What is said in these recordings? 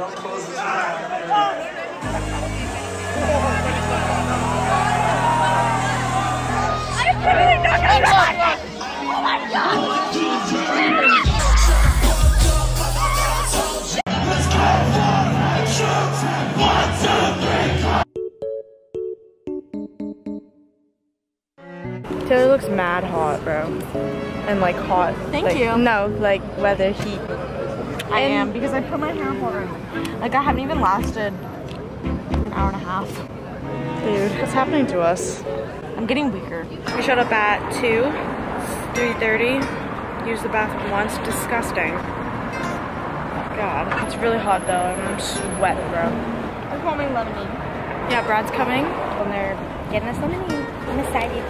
Don't close the. Taylor looks mad hot, bro. And like hot. Thank like- you. No, like weather, heat. I am because I put my hair in water. Like I haven't even lasted an hour and a half. Dude, what's happening to us? I'm getting weaker. We showed up at 2, 3.30. Used the bathroom once, disgusting. God, it's really hot though, and I'm sweat, bro. I'm calling lemonade. Yeah, Brad's coming, and they're getting us lemonade. I'm excited.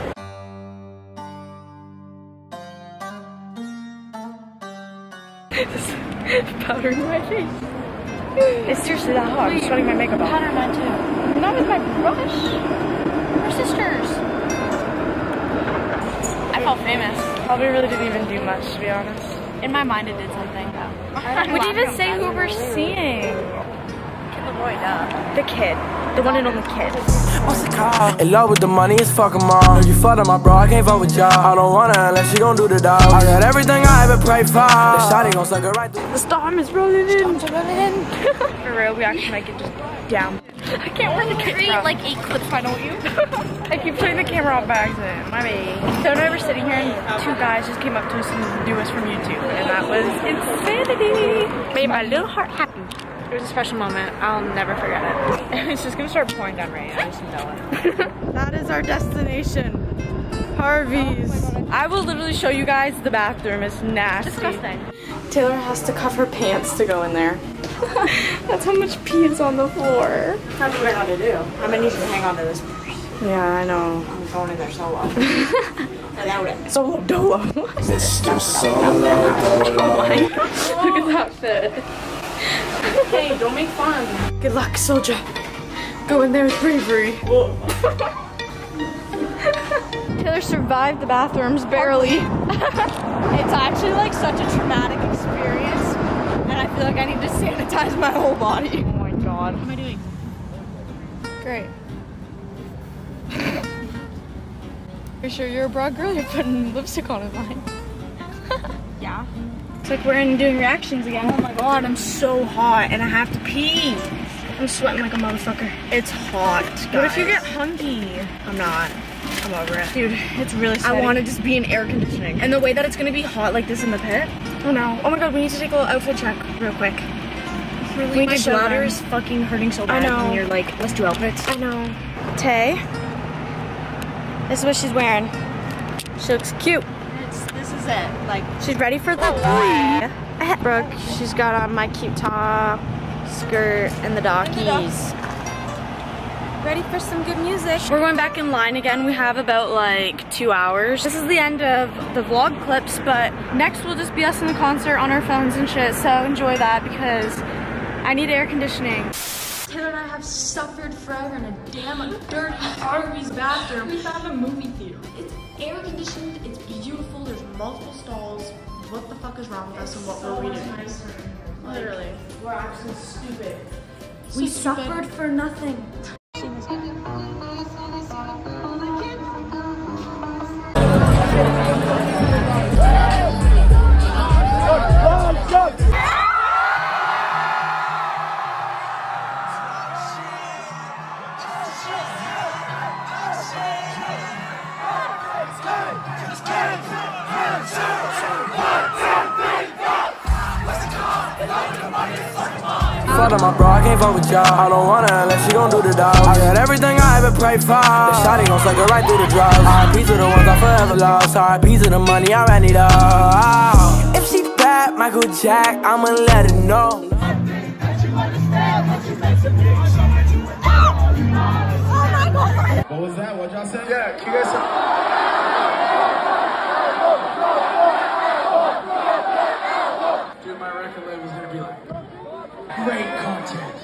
powdering my face. It's seriously that hot. I'm sweating my makeup off. Powder mine too. Not with my brush. We're sisters. I felt famous. Probably really didn't even do much, to be honest. In my mind, it did something. though. Would you even say who we're seeing? The boy, duh. The kid. The one and only kid. What's it called? In love with the money, it's fucking all. Heard you fucked up my bro, I can't fuck with y'all. I don't want her unless she gon' do the dog. I got everything I ever prayed for. The shawty gon' suck it right through. The storm is rolling in. rolling in. For real, we actually might get just down. I can't work the Create camera. like eight clips, why don't you? I keep putting the camera off by accident. My bad. So and I were sitting here and two guys just came up to us and knew us from YouTube. And that was insanity. Made my little heart happy. It was a special moment. I'll never forget it. it's just gonna start pouring down rain. I just know it. that is our destination. Harvey's. Oh I will literally show you guys the bathroom. It's nasty. Disgusting. Taylor has to cuff her pants to go in there. That's how much pee is on the floor. That's what I got to do. I'm gonna need you to hang on to this. Yeah, I know. I'm going in there solo. Without it. Solo dolo. Mr. Solo oh Dolo. Look at that fit. Hey, don't make fun. Good luck, soldier. Go in there with bravery. Taylor survived the bathrooms barely. It's actually like such a traumatic experience, and I feel like I need to sanitize my whole body. Oh my god. What am I doing? Great. Are you sure you're a broad girl? You're putting lipstick on his line. Yeah. It's like we're in doing reactions again. Oh my god, I'm so hot and I have to pee. I'm sweating like a motherfucker. It's hot, guys. What if you get hungry? I'm not. I'm over it. Dude, it's really I want to just be in air conditioning. And the way that it's gonna be hot like this in the pit, Oh no. Oh my god, we need to take a little outfit check real quick. really, my bladder is fucking hurting so bad. I know. And you're like, let's do outfits. I know. Tay. This is what she's wearing. She looks cute. It's, it. Like, She's ready for the play. Brooke, she's got on my cute top, skirt, and the dockies. Ready for some good music. We're going back in line again. We have about like two hours. This is the end of the vlog clips, but next will just be us in the concert on our phones and shit. So enjoy that because I need air conditioning. Taylor and I have suffered forever in a damn dirty Arby's bathroom. We found a movie theater. It's air conditioned, it's beautiful, there's multiple stalls. What the fuck is wrong with us and what were we doing? Literally. We're actually stupid. We suffered for nothing. Fucked up my bro, I can't fuck with y'all. I don't want her unless she gon' do the dog. I got everything I ever prayed for. The shawty gon' suck it right through the drugs. R.I.P. to the ones I forever lost. R.I.P. to the money, I ran it all. If she bad, Michael Jack, I'ma let her know. What was that? What y'all say? Yeah, can you guys say? Dude, my record label's gonna be like, great content.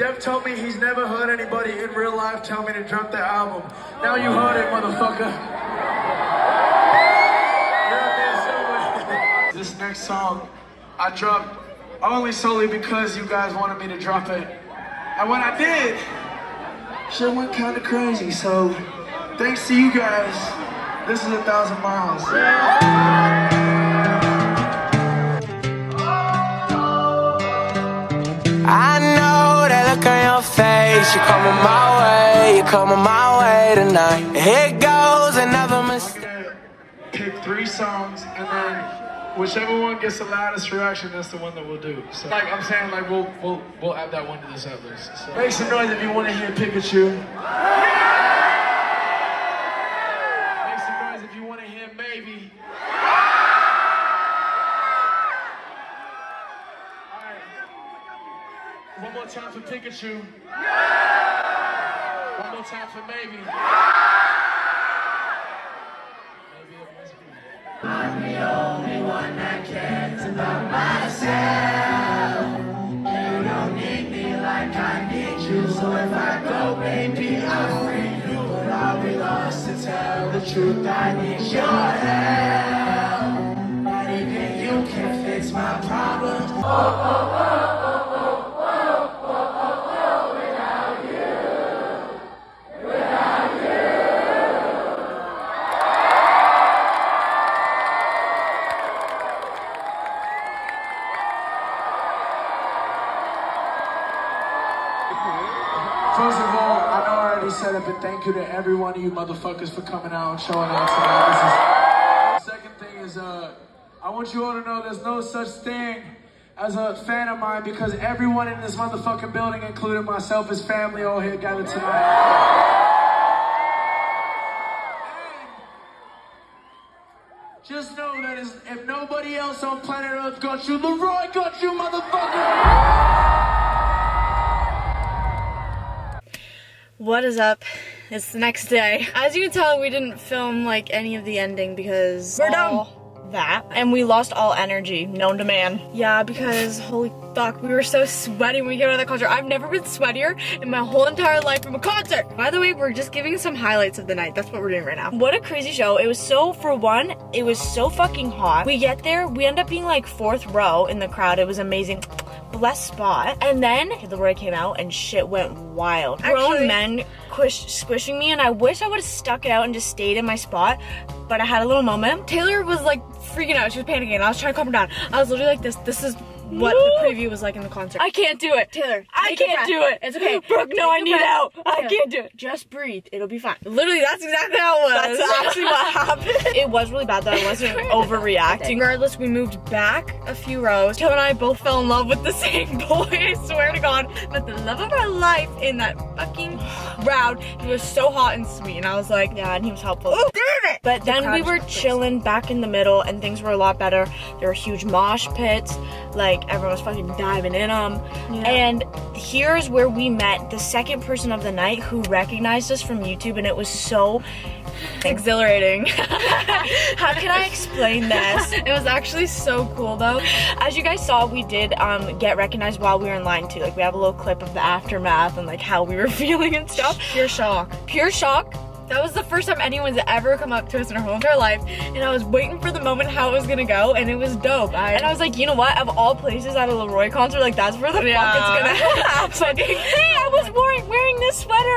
Dev told me he's never heard anybody in real life tell me to drop their album. Now you heard it, motherfucker. You're out there somewhere. This next song, I dropped only solely because you guys wanted me to drop it. And when I did, shit went kind of crazy. So thanks to you guys, this is a thousand miles. I know that look on your face. You coming my way, you coming my way tonight. Here goes another mistake. Pick three songs and then whichever one gets the loudest reaction, that's the one that we'll do. So like I'm saying, like we'll we'll we'll add that one to the set list. So make some noise if you want to hear Pikachu. Make some noise if you want to hear maybe. Alright. One more time for Pikachu. Yeah! One more time for baby. I'm the only one that can't about myself. You don't need me like I need you. So if I go, maybe. Maybe it must be. First of all, I know I already said it, but thank you to every one of you motherfuckers for coming out and showing out tonight. Is... Second thing is, uh, I want you all to know there's no such thing as a fan of mine because everyone in this motherfucking building, including myself, is family all here gathered tonight. Just know that if nobody else on planet Earth got you, Laroi got you, motherfucker! What is up? It's the next day. As you can tell, we didn't film like any of the ending because We're done. That and we lost all energy known to man. Yeah, because holy fuck, we were so sweaty when we came out of the concert. I've never been sweatier in my whole entire life from a concert. By the way, we're just giving some highlights of the night. That's what we're doing right now. What a crazy show! It was so for one, it was so fucking hot. We get there, we end up being like fourth row in the crowd. It was amazing blessed spot. And then the word came out and shit went wild. Grown Actually- men quish, squishing me and I wish I would have stuck it out and just stayed in my spot. But I had a little moment. Taylor was like freaking out. She was panicking. I was trying to calm her down. I was literally like this. This is what the preview was like in the concert. I can't do it. Taylor, I can't do it. It's okay. Brooke, no, I need breath. out. I can't do it. Just breathe. It'll be fine. Literally, that's exactly how it was. That's actually what happened. It was really bad that I wasn't overreacting. Regardless, we moved back a few rows. Taylor and I both fell in love with the same boy. I swear to God, met the love of our life in that fucking crowd. He was so hot and sweet, and I was like, yeah, and he was helpful. Damn it! But then we were chilling back in the middle, and things were a lot better. There were huge mosh pits, like everyone was fucking diving in them. And here's where we met the second person of the night who recognized us from YouTube, and it was so exhilarating. How can I explain this? It was actually so cool though. As you guys saw, we did um, get recognized while we were in line too. Like we have a little clip of the aftermath and like how we were feeling and stuff. Pure shock. Pure shock. That was the first time anyone's ever come up to us in our whole entire life, and I was waiting for the moment how it was gonna go, and it was dope. and I was like, you know what? Of all places at a Laroi concert, like that's where the Yeah. fuck it's gonna happen. hey, I was wearing wearing this sweater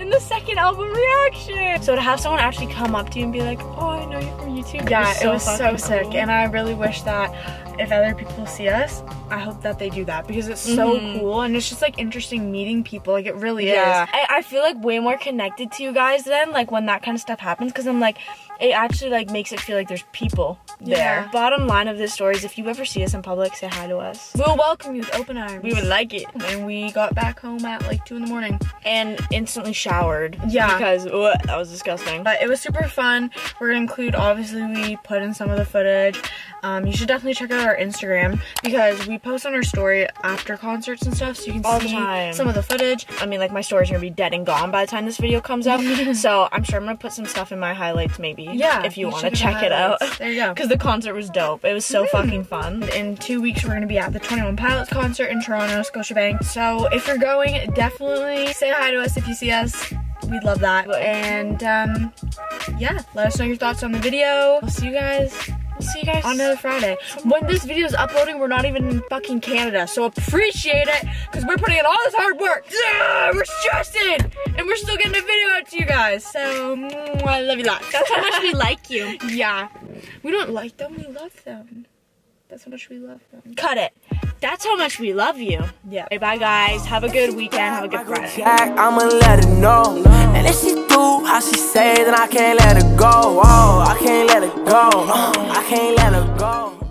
in the second album reaction. So to have someone actually come up to you and be like, oh, I know you from YouTube. Yeah, it was so fucking sick, cool. and I really wish that if other people see us, I hope that they do that because it's so Mhm. cool and it's just like interesting meeting people. Like it really Yeah, is. I, I feel like way more connected to you guys then, like when that kind of stuff happens, because I'm like, it actually like makes it feel like there's people there. Yeah. Bottom line of this story is, if you ever see us in public, say hi to us. We'll welcome you with open arms. We would like it, and we got back home at like two in the morning. and instantly showered. Yeah. because ugh, that was disgusting. But it was super fun. We're gonna include obviously we put in some of the footage. Um, you should definitely check out our Instagram because we post on our story after concerts and stuff, so you can All see some of the footage. I mean, like my story's gonna be dead and gone by the time this video comes out, so I'm sure I'm gonna put some stuff in my highlights maybe. Yeah, if you, you want to check it out. There you go. Because the concert was dope. It was so fucking fun. In two weeks, we're gonna be at the 21 Pilots concert in Toronto, Scotiabank. So if you're going, definitely say hi to us if you see us. We'd love that. And um, yeah, let us know your thoughts on the video. We'll see you guys see you guys on another Friday. When this video is uploading, we're not even in fucking Canada, so appreciate it because we're putting in all this hard work. Yeah, we're stressing, and we're still getting a video out to you guys. So I love you lots. That's how much we like you. yeah, we don't like them, we love them. That's how much we love them. Cut it. That's how much we love you. Yeah. Okay, bye guys. Have a good weekend. Have a good Friday. Jack, I'ma let her know. And if she do how she say, then I can't let her go. Oh, I can't let her go. Oh, I can't let her go.